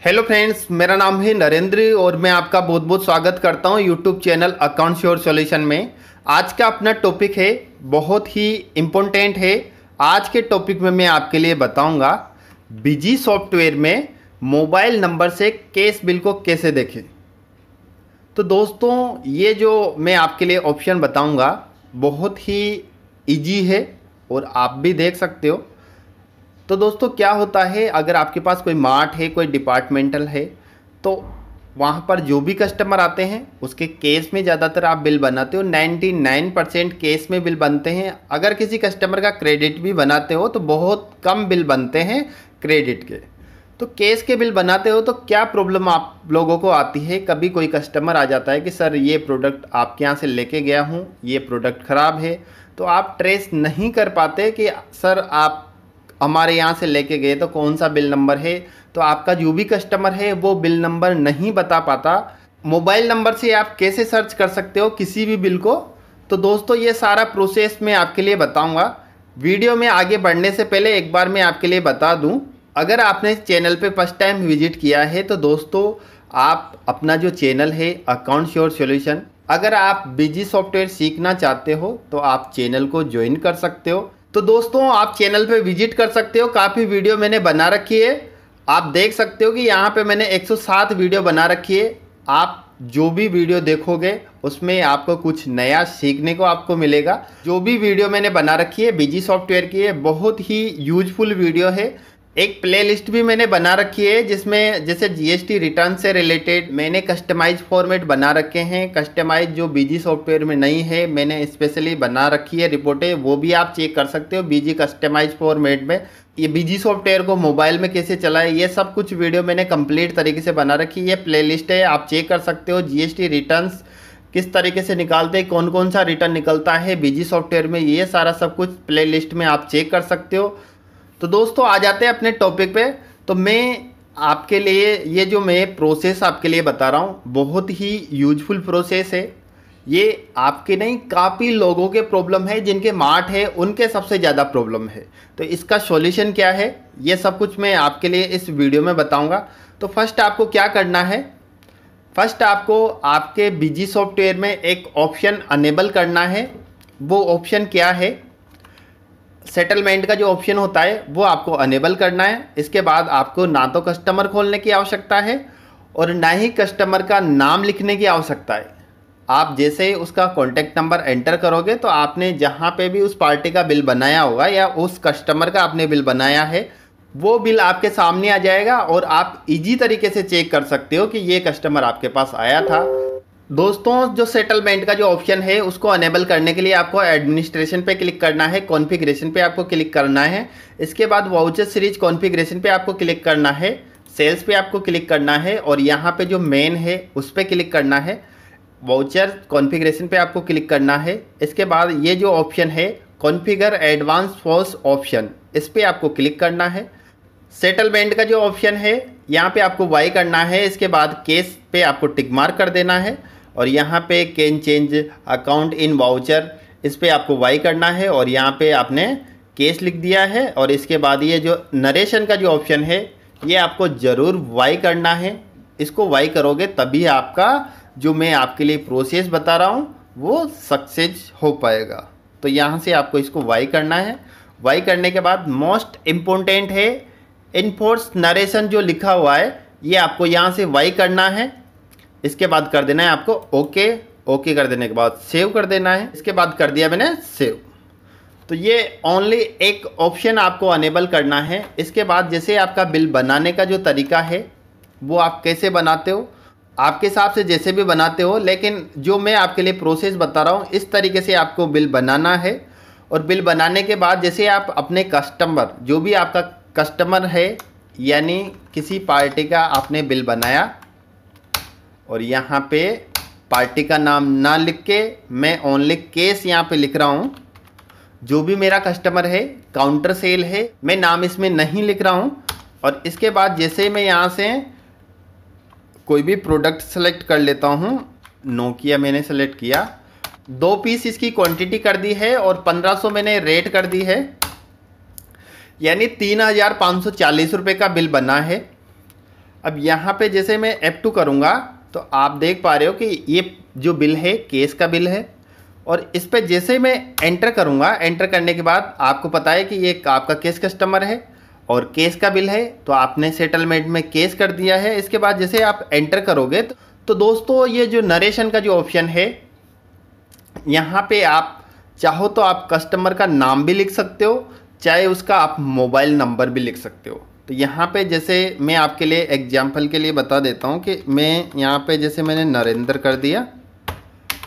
Hello friends मेरा नाम है नरेंद्र और मैं आपका बहुत बहुत स्वागत करता हूँ YouTube channel account sure solution में। आज का अपना टॉपिक है, बहुत ही इम्पोर्टेंट है। आज के टॉपिक में मैं आपके लिए बताऊँगा बिज़ी सॉफ्टवेयर में मोबाइल नंबर से केस बिल को कैसे देखें। तो दोस्तों, ये जो मैं आपके लिए ऑप्शन बताऊँगा, बहुत ही इजी है और आप भी देख सकते हो। तो दोस्तों, क्या होता है, अगर आपके पास कोई मार्ट है, कोई डिपार्टमेंटल है तो वहाँ पर जो भी कस्टमर आते हैं, उसके केस में ज़्यादातर आप बिल बनाते हो। 99 परसेंट केस में बिल बनते हैं। अगर किसी कस्टमर का क्रेडिट भी बनाते हो तो बहुत कम बिल बनते हैं क्रेडिट के। तो केस के बिल बनाते हो तो क्या प्रॉब्लम आप लोगों को आती है? कभी कोई कस्टमर आ जाता है कि, सर, ये प्रोडक्ट आपके यहाँ से लेके गया हूँ, ये प्रोडक्ट ख़राब है। तो आप ट्रेस नहीं कर पाते कि, सर, आप हमारे यहाँ से लेके गए तो कौन सा बिल नंबर है? तो आपका जो भी कस्टमर है, वो बिल नंबर नहीं बता पाता। मोबाइल नंबर से आप कैसे सर्च कर सकते हो किसी भी बिल को? तो दोस्तों, ये सारा प्रोसेस मैं आपके लिए बताऊँगा। वीडियो में आगे बढ़ने से पहले एक बार मैं आपके लिए बता दूँ, अगर आपने चैनल पे फ़र्स्ट टाइम विज़िट किया है तो दोस्तों, आप अपना जो चैनल है अकाउंट श्योर सॉल्यूशन अगर आप बिज़ी सॉफ्टवेयर सीखना चाहते हो तो आप चैनल को ज्वाइन कर सकते हो। तो दोस्तों, आप चैनल पे विज़िट कर सकते हो। काफ़ी वीडियो मैंने बना रखी है। आप देख सकते हो कि यहाँ पे मैंने 107 वीडियो बना रखी है। आप जो भी वीडियो देखोगे, उसमें आपको कुछ नया सीखने को आपको मिलेगा। जो भी वीडियो मैंने बना रखी है बिज़ी सॉफ्टवेयर की है, बहुत ही यूजफुल वीडियो है। एक प्लेलिस्ट भी मैंने बना रखी है, जिसमें जैसे जीएसटी रिटर्न से रिलेटेड मैंने कस्टमाइज फॉर्मेट बना रखे हैं। कस्टमाइज जो बीजी सॉफ्टवेयर में नहीं है, मैंने स्पेशली बना रखी है रिपोर्टें वो भी आप चेक कर सकते हो बीजी कस्टमाइज फॉर्मेट में। ये बीजी सॉफ्टवेयर को मोबाइल में कैसे चलाए, ये सब कुछ वीडियो मैंने कंप्लीट तरीके से बना रखी है। प्ले है, आप चेक कर सकते हो जी रिटर्न किस तरीके से निकालते हैं कौन कौन सा रिटर्न निकलता है बीजी सॉफ्टवेयर में, ये सारा सब कुछ प्ले में आप चेक कर सकते हो। तो दोस्तों, आ जाते हैं अपने टॉपिक पे। तो मैं आपके लिए, ये जो मैं प्रोसेस आपके लिए बता रहा हूँ, बहुत ही यूजफुल प्रोसेस है। ये आपके नहीं, काफ़ी लोगों के प्रॉब्लम है, जिनके मार्ट है, उनके सबसे ज़्यादा प्रॉब्लम है। तो इसका सॉल्यूशन क्या है, ये सब कुछ मैं आपके लिए इस वीडियो में बताऊँगा। तो फ़र्स्ट आपको क्या करना है? फ़र्स्ट आपको आपके बिज़ी सॉफ्टवेयर में एक ऑप्शन अनेबल करना है। वो ऑप्शन क्या है? सेटलमेंट का जो ऑप्शन होता है, वो आपको अनेबल करना है। इसके बाद आपको ना तो कस्टमर खोलने की आवश्यकता है और ना ही कस्टमर का नाम लिखने की आवश्यकता है। आप जैसे ही उसका कॉन्टैक्ट नंबर एंटर करोगे तो आपने जहाँ पे भी उस पार्टी का बिल बनाया होगा या उस कस्टमर का आपने बिल बनाया है, वो बिल आपके सामने आ जाएगा और आप इजी तरीके से चेक कर सकते हो कि ये कस्टमर आपके पास आया था। दोस्तों, जो सेटलमेंट का जो ऑप्शन है, उसको अनेबल करने के लिए आपको एडमिनिस्ट्रेशन पे क्लिक करना है कॉन्फ़िगरेशन पे आपको क्लिक करना है। इसके बाद वाउचर सीरीज़ कॉन्फ़िगरेशन पे आपको क्लिक करना है सेल्स पे आपको क्लिक करना है और यहाँ पे जो मेन है, उस पर क्लिक करना है। वाउचर कॉन्फ़िगरेशन पे आपको क्लिक करना है। इसके बाद ये जो ऑप्शन है कॉन्फ़िगर एडवांस फोर्स ऑप्शन इस पर आपको क्लिक करना है। सेटलमेंट का जो ऑप्शन है, यहाँ पे आपको वाई करना है। इसके बाद केस पे आपको टिक मार्क कर देना है। और यहाँ पे can change account in voucher इस पर आपको वाई करना है और यहाँ पे आपने केस लिख दिया है और इसके बाद ये जो नरेशन का जो ऑप्शन है, ये आपको ज़रूर वाई करना है। इसको वाई करोगे तभी आपका जो मैं आपके लिए प्रोसेस बता रहा हूँ, वो सक्सेस हो पाएगा। तो यहाँ से आपको इसको वाई करना है। वाई करने के बाद मोस्ट इम्पोर्टेंट है इनफोर्स नरेशन जो लिखा हुआ है, ये आपको यहाँ से वाई करना है। इसके बाद कर देना है आपको ओके ओके कर देने के बाद सेव कर देना है। इसके बाद कर दिया मैंने सेव। तो ये ओनली एक ऑप्शन आपको अनेबल करना है। इसके बाद जैसे आपका बिल बनाने का जो तरीका है, वो आप कैसे बनाते हो? आपके हिसाब से जैसे भी बनाते हो, लेकिन जो मैं आपके लिए प्रोसेस बता रहा हूँ, इस तरीके से आपको बिल बनाना है। और बिल बनाने के बाद जैसे आप अपने कस्टमर जो भी आपका कस्टमर है, यानी किसी पार्टी का आपने बिल बनाया और यहाँ पे पार्टी का नाम ना लिख के मैं ओनली केस यहाँ पे लिख रहा हूँ। जो भी मेरा कस्टमर है काउंटर सेल है, मैं नाम इसमें नहीं लिख रहा हूँ। और इसके बाद जैसे मैं यहाँ से कोई भी प्रोडक्ट सेलेक्ट कर लेता हूँ नोकिया मैंने सेलेक्ट किया। दो पीस इसकी क्वांटिटी कर दी है और 1500 मैंने रेट कर दी है। यानी तीन हज़ार पाँच सौ चालीस रुपये का बिल बना है। अब यहाँ पे जैसे मैं एफ़ टू करूँगा तो आप देख पा रहे हो कि ये जो बिल है केस का बिल है और इस पर जैसे मैं एंटर करूँगा एंटर करने के बाद आपको पता है कि ये आपका केस कस्टमर है और केस का बिल है तो आपने सेटलमेंट में केस कर दिया है। इसके बाद जैसे आप एंटर करोगे तो, तो दोस्तों ये जो नरेशन का जो ऑप्शन है यहाँ पे आप चाहो तो आप कस्टमर का नाम भी लिख सकते हो चाहे उसका आप मोबाइल नंबर भी लिख सकते हो। तो यहाँ पे जैसे मैं आपके लिए एग्ज़ाम्पल के लिए बता देता हूँ कि मैं यहाँ पे जैसे मैंने नरेंद्र कर दिया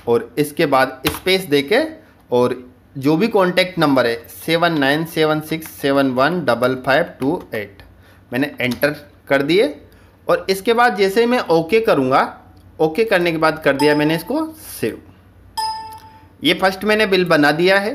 और इसके बाद स्पेस दे के और जो भी कॉन्टैक्ट नंबर है seven nine seven six seven one double five two eight मैंने एंटर कर दिए। और इसके बाद जैसे मैं ओके करूँगा ओके करने के बाद कर दिया मैंने इसको सेव ये फ़र्स्ट मैंने बिल बना दिया है।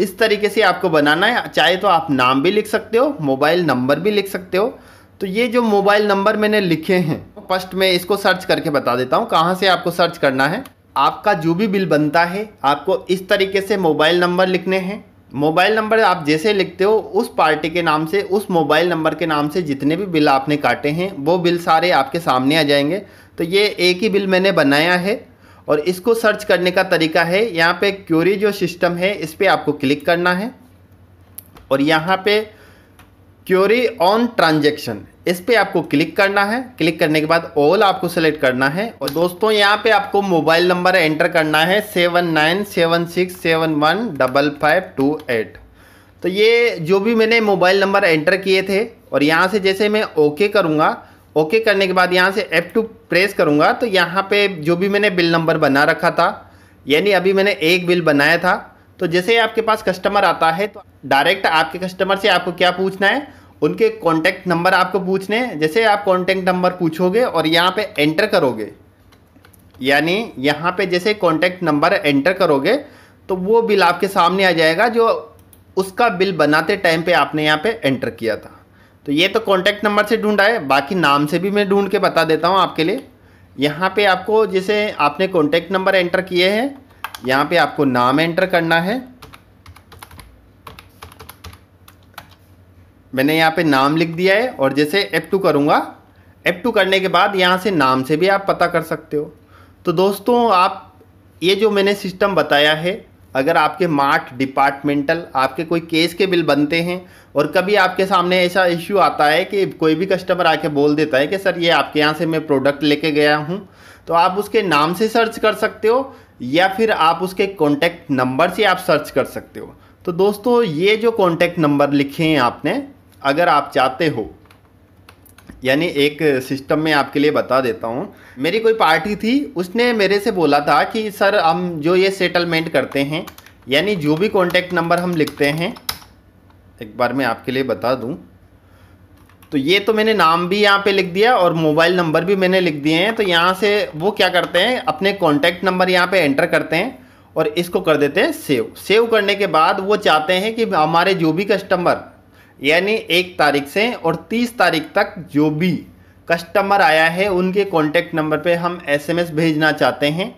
इस तरीके से आपको बनाना है। चाहे तो आप नाम भी लिख सकते हो, मोबाइल नंबर भी लिख सकते हो। तो ये जो मोबाइल नंबर मैंने लिखे हैं, फ़र्स्ट मैं इसको सर्च करके बता देता हूँ, कहाँ से आपको सर्च करना है। आपका जो भी बिल बनता है, आपको इस तरीके से मोबाइल नंबर लिखने हैं। मोबाइल नंबर आप जैसे लिखते हो, उस पार्टी के नाम से, उस मोबाइल नंबर के नाम से जितने भी बिल आपने काटे हैं, वो बिल सारे आपके सामने आ जाएँगे। तो ये एक ही बिल मैंने बनाया है। और इसको सर्च करने का तरीका है, यहाँ पे क्यूरी जो सिस्टम है, इस पर आपको क्लिक करना है। और यहाँ पे क्यूरी ऑन ट्रांजेक्शन इस पर आपको क्लिक करना है। क्लिक करने के बाद ऑल आपको सेलेक्ट करना है। और दोस्तों, यहाँ पे आपको मोबाइल नंबर एंटर करना है seven nine seven six seven one double five two eight तो ये जो भी मैंने मोबाइल नंबर एंटर किए थे, और यहाँ से जैसे मैं ओके करूँगा ओके करने के बाद यहाँ से एफ़ टू प्रेस करूँगा। तो यहाँ पे जो भी मैंने बिल नंबर बना रखा था, यानी अभी मैंने एक बिल बनाया था तो जैसे ही आपके पास कस्टमर आता है तो डायरेक्ट आपके कस्टमर से आपको क्या पूछना है? उनके कॉन्टैक्ट नंबर आपको पूछने हैं। जैसे आप कॉन्टैक्ट नंबर पूछोगे और यहाँ पे एंटर करोगे, यानी यहाँ पे जैसे कॉन्टैक्ट नंबर एंटर करोगे तो वो बिल आपके सामने आ जाएगा, जो उसका बिल बनाते टाइम पे आपने यहाँ पे एंटर किया था। तो ये तो कॉन्टैक्ट नंबर से ढूंढा है, बाकी नाम से भी मैं ढूंढ के बता देता हूँ आपके लिए। यहाँ पे आपको जैसे आपने कॉन्टैक्ट नंबर एंटर किए हैं, यहाँ पे आपको नाम एंटर करना है। मैंने यहाँ पे नाम लिख दिया है और जैसे एप टू करूँगा। एप टू करने के बाद यहाँ से नाम से भी आप पता कर सकते हो। तो दोस्तों, आप ये जो मैंने सिस्टम बताया है अगर आपके मार्ट, डिपार्टमेंटल, आपके कोई केस के बिल बनते हैं और कभी आपके सामने ऐसा इश्यू आता है कि कोई भी कस्टमर आके बोल देता है कि, सर, ये आपके यहाँ से मैं प्रोडक्ट लेके गया हूँ। तो आप उसके नाम से सर्च कर सकते हो या फिर आप उसके कॉन्टैक्ट नंबर से आप सर्च कर सकते हो। तो दोस्तों, ये जो कॉन्टैक्ट नंबर लिखे हैं आपने, अगर आप चाहते हो यानी एक सिस्टम में आपके लिए बता देता हूँ। मेरी कोई पार्टी थी, उसने मेरे से बोला था कि, सर, हम जो ये सेटलमेंट करते हैं, यानी जो भी कॉन्टैक्ट नंबर हम लिखते हैं, एक बार मैं आपके लिए बता दूँ। तो ये तो मैंने नाम भी यहाँ पे लिख दिया और मोबाइल नंबर भी मैंने लिख दिए हैं। तो यहाँ से वो क्या करते हैं, अपने कॉन्टैक्ट नंबर यहाँ पे एंटर करते हैं और इसको कर देते हैं सेव सेव करने के बाद वो चाहते हैं कि हमारे जो भी कस्टमर यानी एक तारीख से और तीस तारीख तक जो भी कस्टमर आया है, उनके कॉन्टैक्ट नंबर पे हम एसएमएस भेजना चाहते हैं।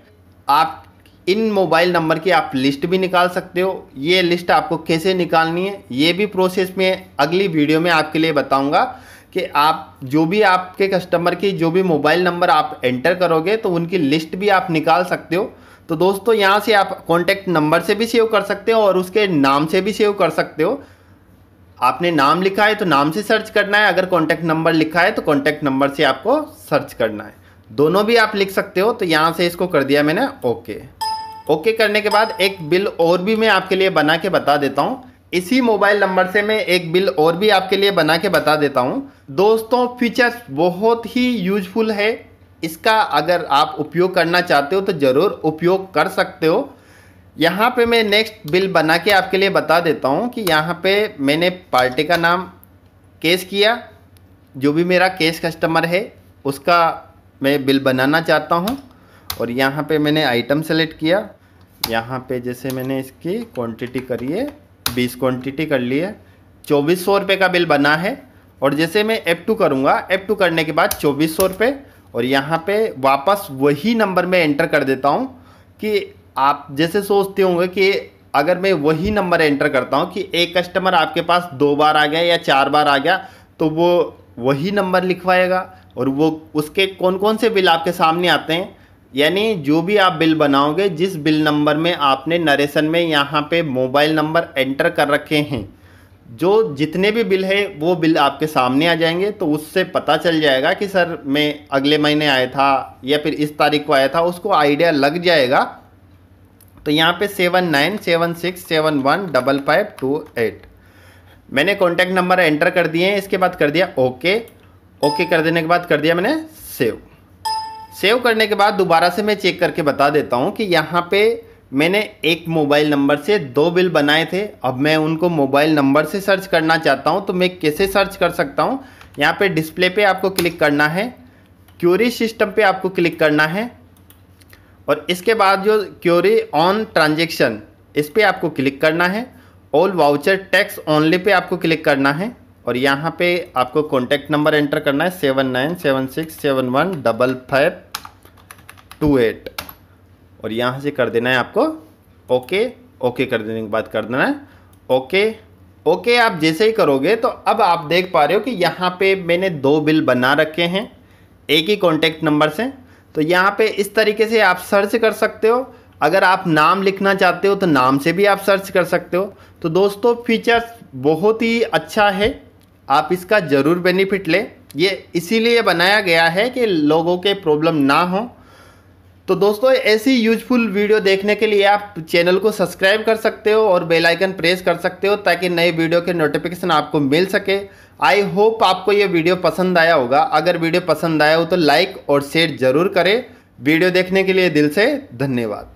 आप इन मोबाइल नंबर की आप लिस्ट भी निकाल सकते हो। ये लिस्ट आपको कैसे निकालनी है, ये भी प्रोसेस में अगली वीडियो में आपके लिए बताऊँगा कि आप जो भी आपके कस्टमर की जो भी मोबाइल नंबर आप एंटर करोगे तो उनकी लिस्ट भी आप निकाल सकते हो। तो दोस्तों, यहाँ से आप कॉन्टैक्ट नंबर से भी सेव कर सकते हो और उसके नाम से भी सेव कर सकते हो। आपने नाम लिखा है तो नाम से सर्च करना है। अगर कॉन्टैक्ट नंबर लिखा है तो कॉन्टैक्ट नंबर से आपको सर्च करना है। दोनों भी आप लिख सकते हो तो यहाँ से इसको कर दिया मैंने ओके ओके करने के बाद एक बिल और भी मैं आपके लिए बना के बता देता हूँ। इसी मोबाइल नंबर से मैं एक बिल और भी आपके लिए बना के बता देता हूँ। दोस्तों फीचर्स बहुत ही यूजफुल है। इसका अगर आप उपयोग करना चाहते हो तो ज़रूर उपयोग कर सकते हो। यहाँ पे मैं नेक्स्ट बिल बना के आपके लिए बता देता हूँ कि यहाँ पे मैंने पार्टी का नाम केस किया, जो भी मेरा केस कस्टमर है, उसका मैं बिल बनाना चाहता हूँ। और यहाँ पे मैंने आइटम सेलेक्ट किया। यहाँ पे जैसे मैंने इसकी क्वांटिटी करी है, बीस क्वांटिटी कर ली है, चौबीस सौ रुपये का बिल बना है। और जैसे मैं एप टू करूँगा एप टू करने के बाद चौबीस सौ रुपये और यहाँ पे वापस वही नंबर में एंटर कर देता हूँ कि आप जैसे सोचते होंगे कि अगर मैं वही नंबर एंटर करता हूँ कि एक कस्टमर आपके पास दो बार आ गया या चार बार आ गया तो वो वही नंबर लिखवाएगा और वो उसके कौन कौन से बिल आपके सामने आते हैं? यानी जो भी आप बिल बनाओगे, जिस बिल नंबर में आपने नरेशन में यहाँ पे मोबाइल नंबर एंटर कर रखे हैं, जो जितने भी बिल है, वो बिल आपके सामने आ जाएँगे तो उससे पता चल जाएगा कि सर, मैं अगले महीने आया था या फिर इस तारीख को आया था, उसको आइडिया लग जाएगा तो यहाँ पे seven nine, seven six, seven one, double five, two eight. मैंने कॉन्टैक्ट नंबर एंटर कर दिए हैं इसके बाद कर दिया ओके ओके कर देने के बाद कर दिया मैंने सेव सेव करने के बाद दोबारा से मैं चेक करके बता देता हूँ कि यहाँ पे मैंने एक मोबाइल नंबर से दो बिल बनाए थे। अब मैं उनको मोबाइल नंबर से सर्च करना चाहता हूँ तो मैं कैसे सर्च कर सकता हूँ? यहाँ पे डिस्प्ले पे आपको क्लिक करना है। क्यूरी सिस्टम पे आपको क्लिक करना है। और इसके बाद जो क्योरी ऑन ट्रांजेक्शन इस पर आपको क्लिक करना है। All voucher tax only pay आपको क्लिक करना है। और यहाँ पे आपको कॉन्टैक्ट नंबर एंटर करना है seven nine seven six seven one double five two eight और यहाँ से कर देना है आपको ओके ओके कर देने के बाद कर देना है। ओके ओके आप जैसे ही करोगे तो अब आप देख पा रहे हो कि यहाँ पे मैंने दो बिल बना रखे हैं। एक ही कॉन्टैक्ट नंबर से तो यहाँ पे इस तरीके से आप सर्च कर सकते हो। अगर आप नाम लिखना चाहते हो तो नाम से भी आप सर्च कर सकते हो। तो दोस्तों फीचर्स बहुत ही अच्छा है। आप इसका ज़रूर बेनिफिट लें। ये इसीलिए बनाया गया है कि लोगों के प्रॉब्लम ना हो। तो दोस्तों, ऐसी यूजफुल वीडियो देखने के लिए आप चैनल को सब्सक्राइब कर सकते हो और बेल आइकन प्रेस कर सकते हो ताकि नए वीडियो के नोटिफिकेशन आपको मिल सके। आई होप आपको ये वीडियो पसंद आया होगा। अगर वीडियो पसंद आया हो तो लाइक और शेयर ज़रूर करें। वीडियो देखने के लिए दिल से धन्यवाद।